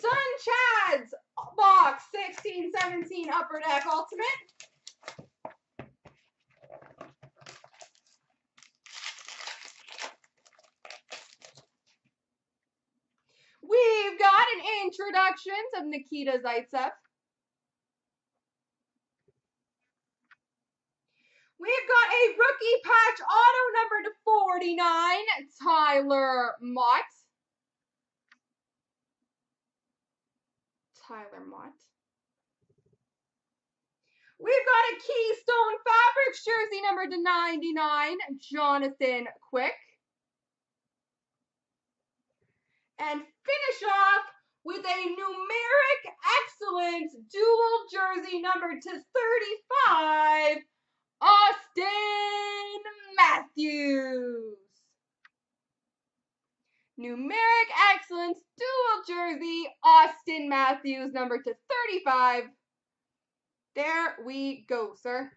Done Chads box 1617 Upper Deck Ultimate. We've got an introduction of Nikita Zaitsev. We've got a rookie patch auto number to 49, Tyler Motte. Tyler Motte. We've got a Keystone Fabrics jersey number to 99, Jonathan Quick. And finish off with a numeric excellence dual jersey number to 35, Auston Matthews. Numeric excellence dual jersey, Auston Matthews, number to 35. There we go, sir.